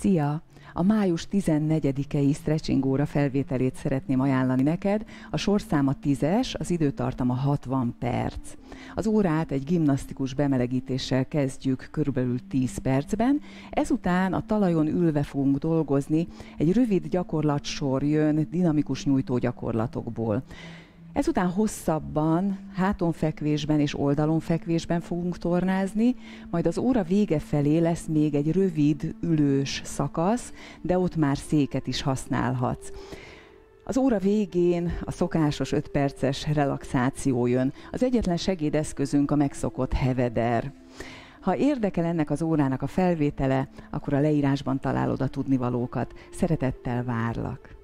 Szia! A május 14-i stretching óra felvételét szeretném ajánlani neked. A sorszáma 10-es, az időtartama 60 perc. Az órát egy gimnasztikus bemelegítéssel kezdjük körülbelül 10 percben, ezután a talajon ülve fogunk dolgozni, egy rövid gyakorlatsor jön dinamikus nyújtó gyakorlatokból. Ezután hosszabban, hátonfekvésben és oldalonfekvésben fogunk tornázni, majd az óra vége felé lesz még egy rövid, ülős szakasz, de ott már széket is használhatsz. Az óra végén a szokásos 5 perces relaxáció jön. Az egyetlen segédeszközünk a megszokott heveder. Ha érdekel ennek az órának a felvétele, akkor a leírásban találod a tudnivalókat. Szeretettel várlak!